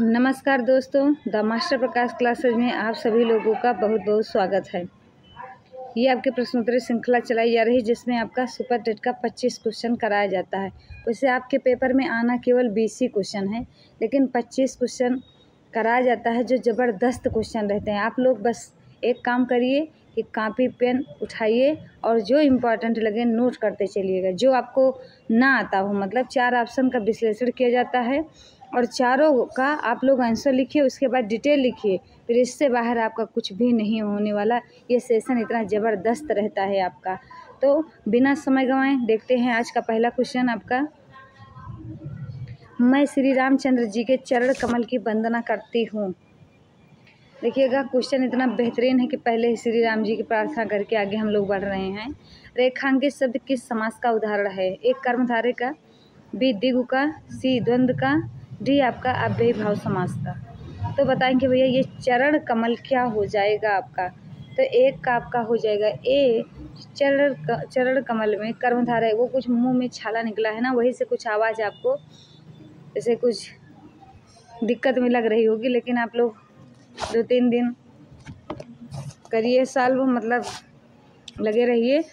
नमस्कार दोस्तों, the master Prakash classes में आप सभी लोगों का बहुत बहुत स्वागत है। ये आपके प्रश्नोत्तरी श्रृंखला चलाई जा रही है, जिसमें आपका सुपर टेट का 25 क्वेश्चन कराया जाता है। वैसे आपके पेपर में आना केवल बीस ही क्वेश्चन है, लेकिन 25 क्वेश्चन कराया जाता है जो ज़बरदस्त क्वेश्चन रहते हैं। आप लोग बस एक काम करिए कि कापी, पेन उठाइए और जो इम्पोर्टेंट लगे नोट करते चलिएगा। जो आपको ना आता हो मतलब चार ऑप्शन का विश्लेषण किया जाता है और चारों का आप लोग आंसर लिखिए, उसके बाद डिटेल लिखिए। फिर इससे बाहर आपका कुछ भी नहीं होने वाला। ये सेशन इतना ज़बरदस्त रहता है आपका। तो बिना समय गंवाए देखते हैं आज का पहला क्वेश्चन आपका। मैं श्री रामचंद्र जी के चरण कमल की वंदना करती हूँ। देखिएगा क्वेश्चन इतना बेहतरीन है कि पहले ही श्री राम जी की प्रार्थना करके आगे हम लोग बढ़ रहे हैं। रेखांकित शब्द किस समास का उदाहरण है? एक कर्मधारे का, बी दिगु का, सी द्वंद का डी आपका अव्यय भाव समास का तो बताएँगे भैया, ये चरण कमल क्या हो जाएगा आपका? तो एक का आपका हो जाएगा ए, चरण चरण कमल में कर्मधारा है वो कुछ मुँह में छाला निकला है ना, वही से कुछ आवाज़ आपको, जैसे कुछ दिक्कत में लग रही होगी, लेकिन आप लोग दो तीन दिन करिए साल वो मतलब लगे रहिए।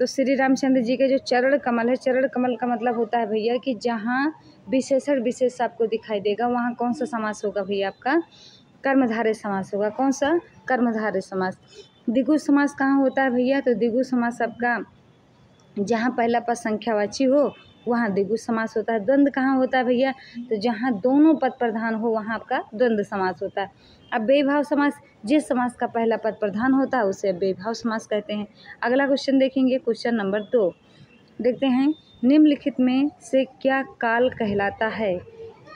तो श्री रामचंद्र जी के जो चरण कमल है, चरण कमल का मतलब होता है भैया कि जहाँ विशेषण विशेष आपको दिखाई देगा। वहाँ कौन सा समास होगा भैया आपका? कर्मधारय समास होगा। कौन सा? कर्मधारय समास। दिगु समास कहाँ होता है भैया? तो दिगु समास आपका, जहाँ पहला पद संख्यावाची हो, वहाँ द्विगु समास होता है। द्वंद्व कहाँ होता है भैया? तो जहाँ दोनों पद प्रधान हो, वहाँ आपका द्वंद्व समास होता है। अब बेभाव समास, जिस समास का पहला पद प्रधान होता है, उसे बेभाव समास कहते हैं। अगला क्वेश्चन देखेंगे क्वेश्चन नंबर दो देखते हैं। निम्नलिखित में से क्या काल कहलाता है?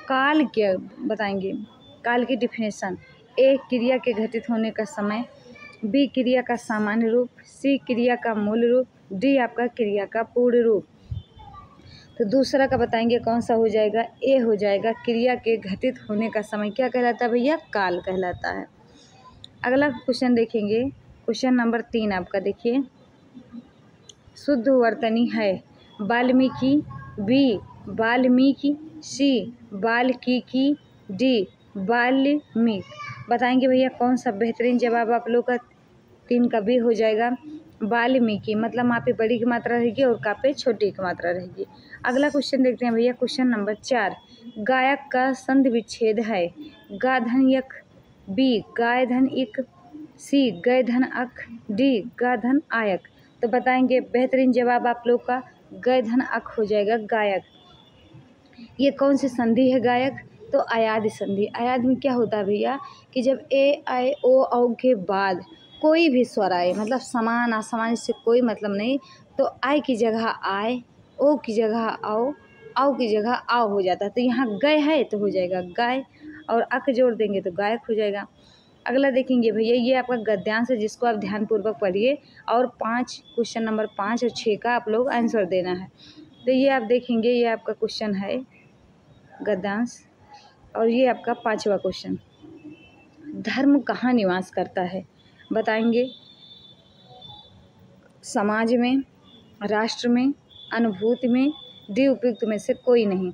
काल क्या, बताएँगे। काल की डिफिनेशन ए क्रिया के घटित होने का समय बी क्रिया का सामान्य रूप सी क्रिया का मूल रूप डी आपका क्रिया का पूर्ण रूप। तो दूसरा का बताएँगे कौन सा हो जाएगा? ए हो जाएगा क्रिया के घटित होने का समय। क्या कहलाता है भैया? काल कहलाता है। अगला क्वेश्चन देखेंगे। क्वेश्चन नंबर तीन आपका देखिए। शुद्ध वर्तनी है। Valmiki, B, Valmiki, C Balmiki D, Valmik. बताएँगे भैया कौन सा बेहतरीन जवाब आप लोग का तीन का भी हो जाएगा। वाल्मीकि मतलब वहाँ पे बड़ी की मात्रा रहेगी और का पे छोटी की मात्रा रहेगी। अगला क्वेश्चन देखते हैं भैया क्वेश्चन नंबर चार। गायक का संध विच्छेद है। गा धन यक, बी गाय धन इक, सी गय धन अक, डी गा धन आयक। तो बताएँगे बेहतरीन जवाब आप लोग का गय धन अक हो जाएगा गायक। ये कौन सी संधि है गायक? तो अयाद संधि। अयाद में क्या होता है भैया कि जब ए आई ओ, औ के बाद कोई भी स्वर आए मतलब समान, असमान से कोई मतलब नहीं तो आय की जगह आय, ओ की जगह आओ आओ की जगह आओ हो जाता है। तो यहाँ गय है तो हो जाएगा गाय, और अक जोड़ देंगे तो गायक हो जाएगा। अगला देखेंगे भैया, ये आपका गद्यांश है, जिसको आप ध्यानपूर्वक पढ़िए, और पाँच, क्वेश्चन नंबर पाँच और छः का आप लोग आंसर देना है। तो ये आप देखेंगे, ये आपका क्वेश्चन है, गद्यांश, और ये आपका पाँचवा क्वेश्चन। धर्म कहाँ निवास करता है? बताएँगे। समाज में, राष्ट्र में, अनुभूति में डी उपयुक्त में से कोई नहीं।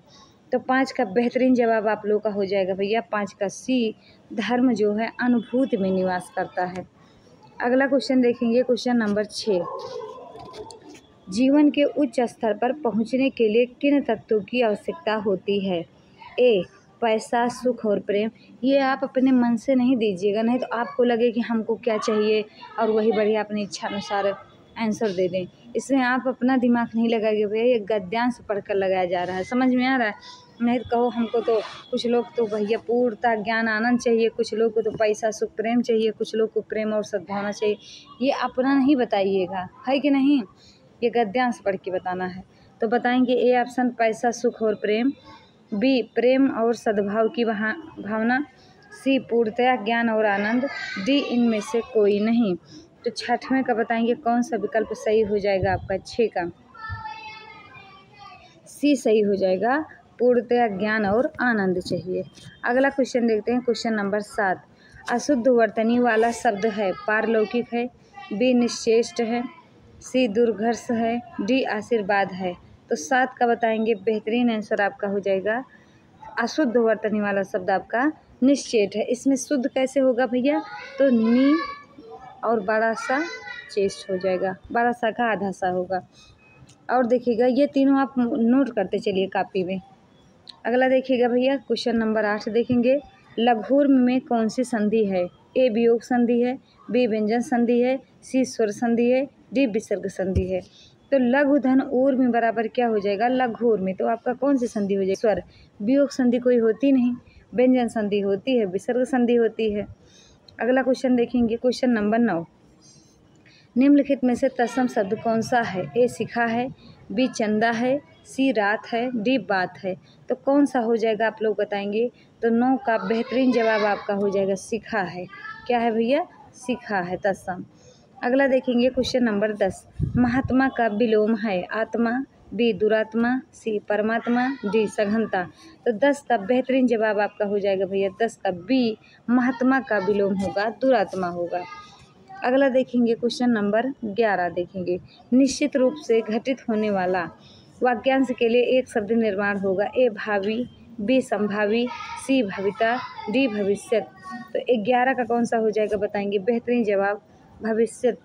तो पाँच का बेहतरीन जवाब आप लोग का हो जाएगा। भैया, पाँच का सी धर्म जो है, अनुभूति में निवास करता है। अगला क्वेश्चन देखेंगे क्वेश्चन नंबर छः जीवन के उच्च स्तर पर पहुँचने के लिए किन तत्वों की आवश्यकता होती है? ए, पैसा, सुख और प्रेम। ये आप अपने मन से नहीं दीजिएगा, नहीं तो आपको लगे कि हमको क्या चाहिए और वही बढ़िया अपनी इच्छा अनुसार आंसर दे दें। इसमें आप अपना दिमाग नहीं लगाइए, भैया, ये गद्यांश पढ़कर लगाया जा रहा है। समझ में आ रहा है? नहीं कहो, हमको तो कुछ लोग तो भैया, पूर्णता ज्ञान आनंद चाहिए, कुछ लोग को तो पैसा, सुख, प्रेम चाहिए, कुछ लोग को प्रेम और सद्भावना चाहिए। ये अपना नहीं बताइएगा, है कि नहीं? ये गद्यांश पढ़ के बताना है। तो बताएँगे, ए ऑप्शन, पैसा, सुख और प्रेम। बी, प्रेम और सद्भाव की भावना। सी, पूर्णतया ज्ञान और आनंद। डी, इनमें से कोई नहीं। तो छठवें का बताएँगे कौन सा विकल्प सही हो जाएगा आपका छः का? सी सही हो जाएगा, पूर्णतया ज्ञान और आनंद चाहिए। अगला क्वेश्चन देखते हैं क्वेश्चन नंबर सात। अशुद्ध वर्तनी वाला शब्द है, पारलौकिक है, बी निश्चेष्ट है, सी दुर्घर्ष है, डी आशीर्वाद है। तो सात का बताएँगे, बेहतरीन आंसर आपका हो जाएगा। अशुद्ध वर्तनी वाला शब्द आपका निश्चेट है। इसमें शुद्ध कैसे होगा भैया? तो नी और बड़ा सा चेस्ट हो जाएगा, बड़ा सा का आधा सा होगा। और देखिएगा, ये तीनों आप नोट करते चलिए कापी में। अगला देखिएगा भैया, क्वेश्चन नंबर आठ देखेंगे। लघुर में कौन सी संधि है? ए, वियोग संधि है, बी, व्यंजन संधि है, सी, स्वर संधि है, डी, विसर्ग संधि है। तो लघु धन ऊर में बराबर क्या हो जाएगा? लघुर में। तो आपका कौन सी संधि हो जाएगी? स्वर। वियोग संधि कोई होती नहीं, व्यंजन संधि होती है, विसर्ग संधि होती है। अगला क्वेश्चन देखेंगे। क्वेश्चन नंबर नौ। निम्नलिखित में से तत्सम शब्द कौन सा है? ए, सिखा है, बी, चंदा है, सी, रात है, डी, बात है। तो कौन सा हो जाएगा आप लोग बताएँगे? तो नौ का बेहतरीन जवाब आपका हो जाएगा, सिखा है। क्या है भैया? सिखा है तत्सम अगला देखेंगे क्वेश्चन नंबर दस। महात्मा का विलोम है, आत्मा बी दुरात्मा, सी परमात्मा, डी सघनता। तो दस का बेहतरीन जवाब आपका हो जाएगा भैया। दस का बी, महात्मा का विलोम होगा, दुरात्मा होगा। अगला देखेंगे क्वेश्चन नंबर ग्यारह देखेंगे। निश्चित रूप से घटित होने वाला वाक्यांश के लिए एक शब्द निर्माण होगा। ए भावी, बी संभावी, सी भविता, डी भविष्य तो ग्यारह का कौन सा हो जाएगा बताएँगे। बेहतरीन जवाब भविष्य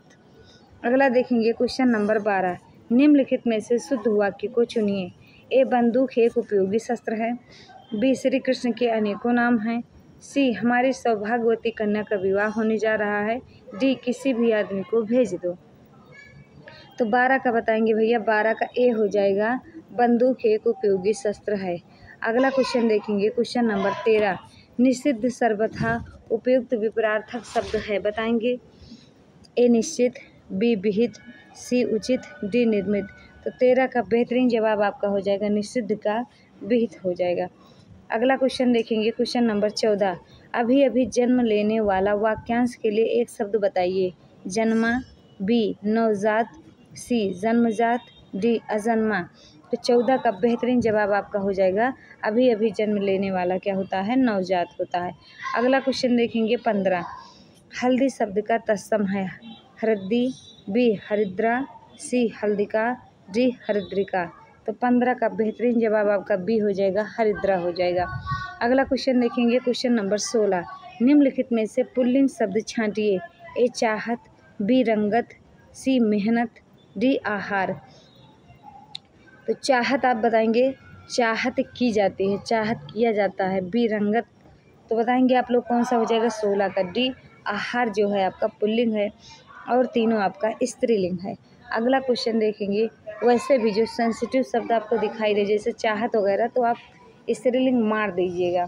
अगला देखेंगे क्वेश्चन नंबर बारह। निम्नलिखित में से शुद्ध वाक्य को चुनिए। ए बंदूक एक उपयोगी शस्त्र है। बी श्री कृष्ण के अनेकों नाम हैं। सी हमारी सौभाग्यवती कन्या का विवाह होने जा रहा है। डी किसी भी आदमी को भेज दो। तो बारह का बताएँगे भैया। बारह का ए हो जाएगा। बंदूक एक उपयोगी शस्त्र है। अगला क्वेश्चन देखेंगे। क्वेश्चन नंबर तेरह। निषिद्ध सर्वथा उपयुक्त विपरार्थक शब्द है। बताएँगे। ए निश्चित बी विहित सी उचित डी निर्मित। तो तेरह का बेहतरीन जवाब आपका हो जाएगा निषिद्ध का विहित हो जाएगा। अगला क्वेश्चन देखेंगे क्वेश्चन नंबर चौदह। अभी अभी जन्म लेने वाला वाक्यांश के लिए एक शब्द बताइए। जन्मा, बी, नवजात, सी, जन्मजात, डी, अजन्मा। तो चौदह का बेहतरीन जवाब आपका हो जाएगा। अभी अभी जन्म लेने वाला क्या होता है? नवजात होता है। अगला क्वेश्चन देखेंगे, पंद्रह। हल्दी शब्द का तत्सम है। हरदी, बी हरिद्रा, सी हल्दिका, डी हरिद्रिका। तो पंद्रह का बेहतरीन जवाब आपका बी हो जाएगा, हरिद्रा हो जाएगा। अगला क्वेश्चन देखेंगे क्वेश्चन नंबर सोलह। निम्नलिखित में से पुल्लिंग शब्द छांटिए। ए चाहत, बी रंगत, सी मेहनत, डी आहार। तो चाहत आप बताएँगे, चाहत की जाती है, चाहत किया जाता है, बी रंगत। तो बताएँगे आप लोग कौन सा हो जाएगा, सोलह का। डी आहार जो है आपका पुल्लिंग है। और तीनों आपका स्त्रीलिंग है। अगला क्वेश्चन देखेंगे। वैसे भी जो सेंसिटिव शब्द आपको दिखाई दे, जैसे चाहत वगैरह तो आप स्त्रीलिंग मार दीजिएगा।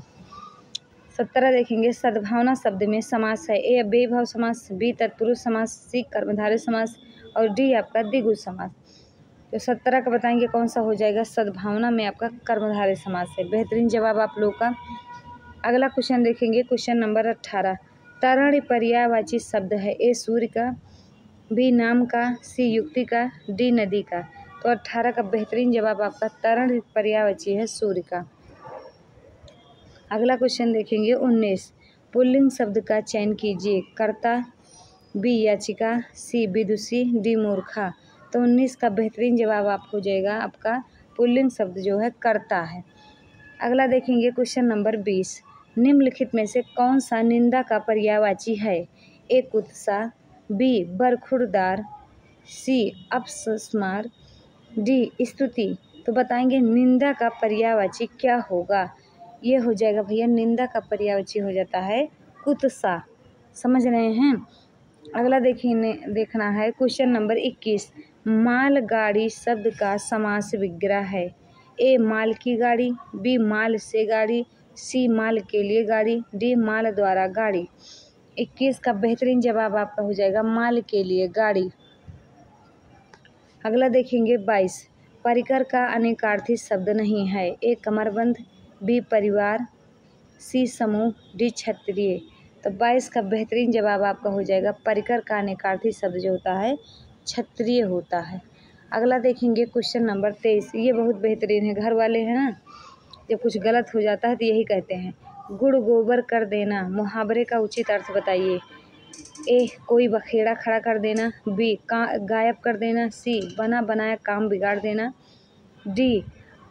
सत्रह देखेंगे। सद्भावना शब्द में समास है। ए बेभाव समास, बी तत्पुरुष समास, सी, कर्मधारय समास और डी, आपका द्विगु समास। तो सत्रह का बताएँगे कौन सा हो जाएगा? सद्भावना में आपका कर्मधारय समास है। बेहतरीन जवाब आप लोग का। अगला क्वेश्चन देखेंगे। क्वेश्चन नंबर अट्ठारह तरण पर्यायवाची शब्द है। ए, सूर्य का बी नाम का, सी युक्ति का, डी नदी का। तो अट्ठारह का बेहतरीन जवाब आपका तरण पर्यावची है सूर्य का। अगला क्वेश्चन देखेंगे, उन्नीस। पुल्लिंग शब्द का चयन कीजिए, कर्ता, बी याचिका, सी विदुषी, डी मूर्खा। तो उन्नीस का बेहतरीन जवाब आप हो जाएगा, आपका पुल्लिंग शब्द जो है कर्ता है। अगला देखेंगे क्वेश्चन नंबर बीस। निम्नलिखित में से कौन सा निंदा का पर्यावाची है? एक उत्साह बी बरखुरदार सी अपस्मार डी, स्तुति। तो बताएँगे, निंदा का पर्यावाची क्या होगा? ये हो जाएगा भैया, निंदा का पर्यावाची हो जाता है कुत्सा। समझ रहे हैं? अगला देखिए देखना है क्वेश्चन नंबर इक्कीस। माल गाड़ी शब्द का समास विग्रह है। ए, माल की गाड़ी, बी, माल से गाड़ी, सी, माल के लिए गाड़ी, डी, माल द्वारा गाड़ी। इक्कीस का बेहतरीन जवाब आपका हो जाएगा माल के लिए गाड़ी। अगला देखेंगे बाईस। परिकर का अनेकार्थी शब्द नहीं है। ए कमरबंद, बी परिवार, सी समूह, डी क्षत्रिय। तो बाईस का बेहतरीन जवाब आपका हो जाएगा परिकर का अनेकार्थी शब्द जो होता है, क्षत्रिय होता है। अगला देखेंगे क्वेश्चन नंबर तेईस। ये बहुत बेहतरीन है, घर वाले हैं ना, जब कुछ गलत हो जाता है तो यही कहते हैं। गुड़ गोबर कर देना। मुहावरे का उचित अर्थ बताइए। ए कोई बखेड़ा खड़ा कर देना। बी, का, गायब कर देना। सी, बना बनाया काम बिगाड़ देना। डी,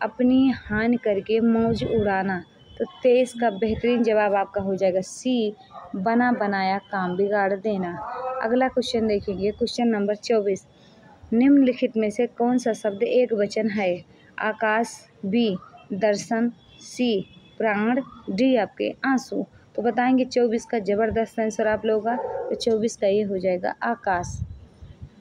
अपनी हानि करके मौज उड़ाना। तो तेईस का बेहतरीन जवाब आपका हो जाएगा। सी, बना बनाया काम बिगाड़ देना। अगला क्वेश्चन देखेंगे। क्वेश्चन नंबर चौबीस। निम्नलिखित में से कौन सा शब्द एक वचन है? आकाश, बी, दर्शन, सी प्राण डी आपके आँसू। तो बताएँगे चौबीस का ज़बरदस्त आंसर आप लोगों का तो चौबीस का ये हो जाएगा आकाश।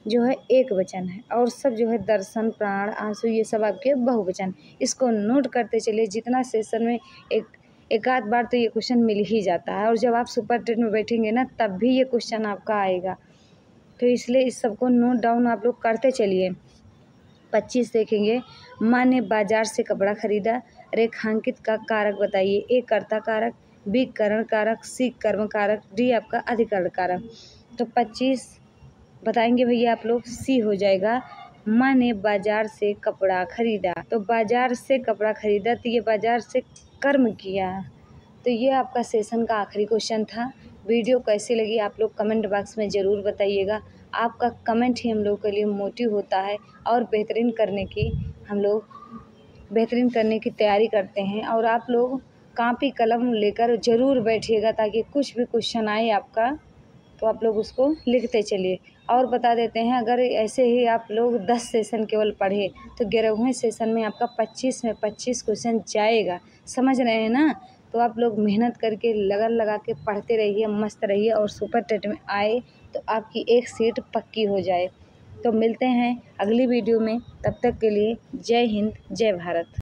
जो है एक वचन है और सब जो है दर्शन, प्राण, आँसू, ये सब आपके बहुवचन। इसको नोट करते चलिए, जितना सेशन में एक एक आध बार तो ये क्वेश्चन मिल ही जाता है और जब आप सुपर टेट में बैठेंगे ना, तब भी ये क्वेश्चन आपका आएगा। तो इसलिए इस सबको नोट डाउन आप लोग करते चलिए। पच्चीस देखेंगे, माँ ने बाज़ार से कपड़ा खरीदा रेखांकित का कारक बताइए। ए कर्ता कारक, बी करण कारक, सी कर्म कारक, डी आपका अधिकरण कारक। तो पच्चीस बताएँगे भैया आप लोग, सी हो जाएगा माँ ने बाज़ार से कपड़ा खरीदा। तो बाज़ार से कपड़ा खरीदा तो ये बाज़ार से कर्म किया। तो ये आपका सेशन का आखिरी क्वेश्चन था। वीडियो कैसी लगी आप लोग कमेंट बॉक्स में ज़रूर बताइएगा। आपका कमेंट ही हम लोग के लिए मोटिव होता है और बेहतरीन करने की हम लोग बेहतरीन करने की तैयारी करते हैं और आप लोग कापी कलम लेकर ज़रूर बैठिएगा ताकि कुछ भी क्वेश्चन आए आपका तो आप लोग उसको लिखते चलिए। और बता देते हैं, अगर ऐसे ही आप लोग दस सेशन केवल पढ़े तो ग्यारहवें सेशन में आपका पच्चीस में पच्चीस क्वेश्चन जाएगा। समझ रहे हैं ना? तो आप लोग मेहनत करके लगन लगा के पढ़ते रहिए, मस्त रहिए और सुपर टेट में आए तो आपकी एक सीट पक्की हो जाए। तो मिलते हैं अगली वीडियो में तब तक के लिए जय हिंद जय भारत।